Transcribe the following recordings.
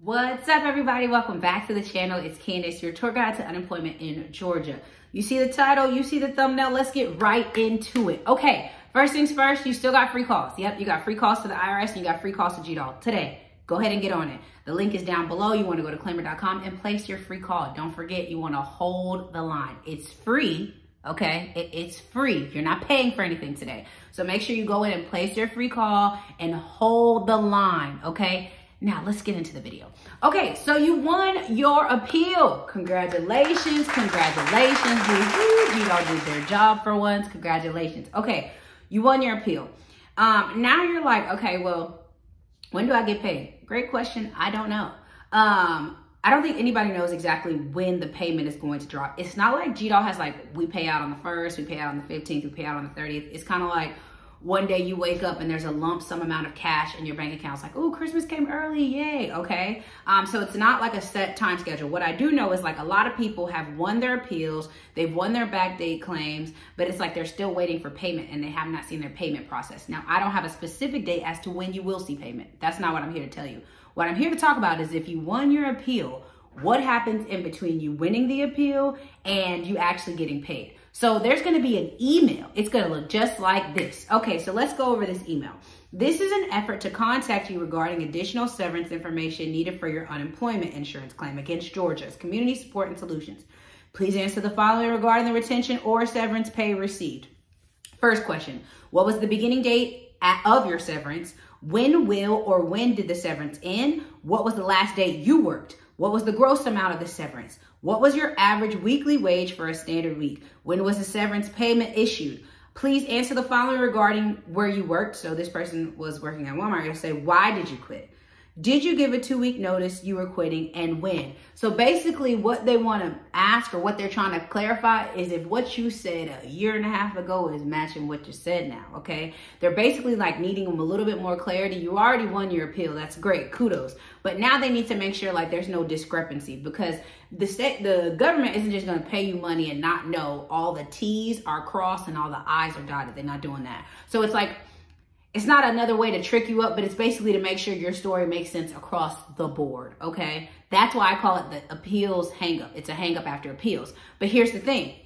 What's up, everybody? Welcome back to the channel. It's Candace, your tour guide to unemployment in Georgia. You see the title, you see the thumbnail. Let's get right into it. Okay, first things first, you still got free calls. Yep, you got free calls to the IRS and you got free calls to GDOL today. Go ahead and get on it. The link is down below. You want to go to claimyr.com and place your free call. Don't forget, you want to hold the line. It's free, okay? It, it's free. You're not paying for anything today. So make sure you go in and place your free call and hold the line, okay? Now let's get into the video. Okay, so you won your appeal. Congratulations, congratulations. You all did their job for once. Congratulations. Okay, you won your appeal. Um, now you're like, okay, well, when do I get paid? Great question. I don't know. Um, I don't think anybody knows exactly when the payment is going to drop. It's not like GDOL has like, we pay out on the 1st, we pay out on the 15th, we pay out on the 30th. It's kind of like, one day you wake up and there's a lump sum amount of cash in your bank account. It's like, oh, Christmas came early, yay, okay? Um, so it's not like a set time schedule. What I do know is like a lot of people have won their appeals, they've won their back date claims, but it's like they're still waiting for payment and they have not seen their payment process. Now, I don't have a specific date as to when you will see payment. That's not what I'm here to tell you. What I'm here to talk about is if you won your appeal, what happens in between you winning the appeal and you actually getting paid. So there's going to be an email. It's going to look just like this. Okay, so let's go over this email. This is an effort to contact you regarding additional severance information needed for your unemployment insurance claim against Georgia's Community Support and Solutions. Please answer the following regarding the retention or severance pay received. First question, what was the beginning date of your severance? When will or when did the severance end? What was the last date you worked? What was the gross amount of the severance? What was your average weekly wage for a standard week? When was the severance payment issued? Please answer the following regarding where you worked. So this person was working at Walmart. You'll say, why did you quit? Did you give a two week notice you were quitting and when? So basically what they want to ask or what they're trying to clarify is if what you said a year and a half ago is matching what you said now, okay? They're basically like needing them a little bit more clarity. You already won your appeal. That's great. Kudos. But now they need to make sure like there's no discrepancy because the state, the government isn't just going to pay you money and not know all the T's are crossed and all the I's are dotted. They're not doing that. So it's like, it's not another way to trick you up, but it's basically to make sure your story makes sense across the board, okay? That's why I call it the appeals hangup. It's a hangup after appeals. But here's the thing.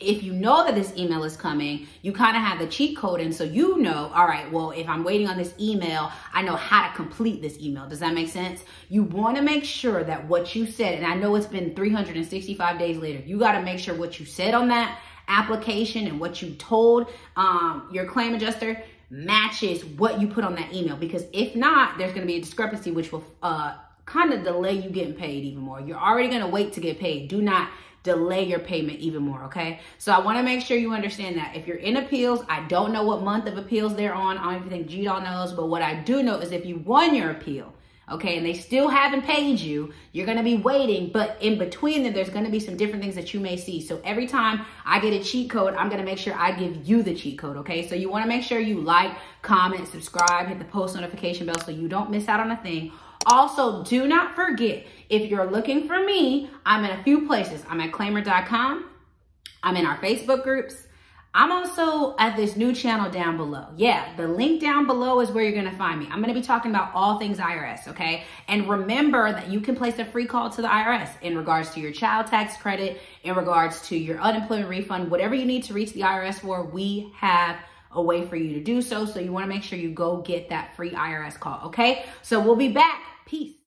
If you know that this email is coming, you kind of have the cheat code and so you know, all right, well, if I'm waiting on this email, I know how to complete this email. Does that make sense? You want to make sure that what you said, and I know it's been 365 days later, you got to make sure what you said on that application and what you told um, your claim adjuster matches what you put on that email. Because if not, there's going to be a discrepancy, which will uh, kind of delay you getting paid even more. You're already going to wait to get paid. Do not delay your payment even more, okay? So I want to make sure you understand that. If you're in appeals, I don't know what month of appeals they're on. I don't even think GDOL knows, but what I do know is if you won your appeal, okay, and they still haven't paid you, you're gonna be waiting, but in between them, there's gonna be some different things that you may see. So every time I get a cheat code, I'm gonna make sure I give you the cheat code, okay? So you wanna make sure you like, comment, subscribe, hit the post notification bell so you don't miss out on a thing. Also, do not forget, if you're looking for me, I'm in a few places. I'm at claimyr.com. I'm in our Facebook groups. I'm also at this new channel down below. Yeah, the link down below is where you're gonna find me. I'm gonna be talking about all things IRS, okay? And remember that you can place a free call to the IRS in regards to your child tax credit, in regards to your unemployment refund, whatever you need to reach the IRS for, we have a way for you to do so. So you wanna make sure you go get that free IRS call, okay? So we'll be back. Peace.